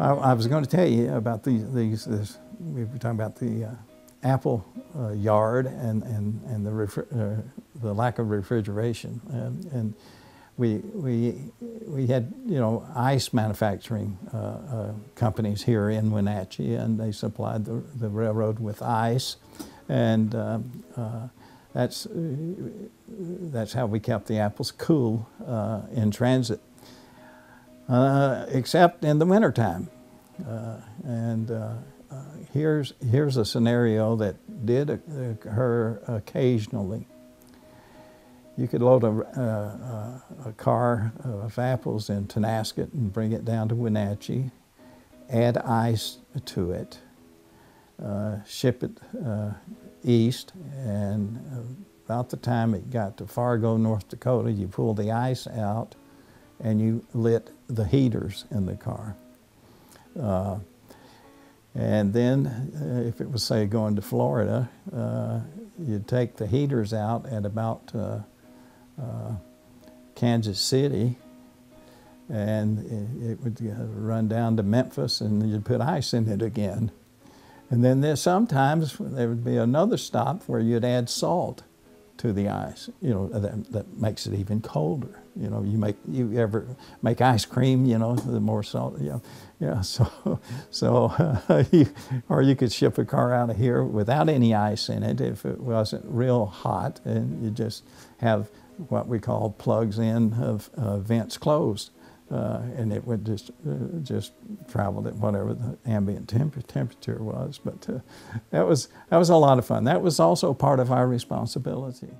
I, I was going to tell you about these. these this, we were talking about the uh, apple uh, yard and and and the uh, the lack of refrigeration and, and we we we had you know ice manufacturing uh, uh, companies here in Wenatchee and they supplied the, the railroad with ice and um, uh, that's that's how we kept the apples cool uh, in transit except in the wintertime and uh, here's, here's a scenario that did occur occasionally. You could load a, uh, a car of apples in Tonasket and bring it down to Wenatchee, add ice to it, uh, ship it uh, east, and about the time it got to Fargo, North Dakota, you pull the ice out and you lit the heaters in the car. Uh, and then, uh, if it was, say, going to Florida, uh, you'd take the heaters out at about uh, uh Kansas City, and it, it would uh, run down to Memphis, and you'd put ice in it again. And then there, sometimes there would be another stop where you'd add salt to the ice. You know, that, that makes it even colder. You know, you make you ever make ice cream. You know, the more salt. Know, yeah. So, so uh, you, or you could ship a car out of here without any ice in it if it wasn't real hot, and you just have what we call plugs in of uh, vents closed. Uh, and it would just uh, just travel at whatever the ambient temp- temperature was. But uh, that was that was a lot of fun. That was also part of our responsibility.